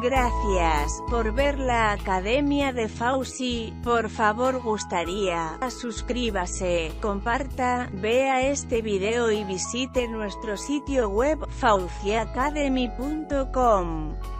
Gracias por ver la Academia de Fauci. Por favor gustaría, suscríbase, comparta, vea este video y visite nuestro sitio web, fauciacademy.com.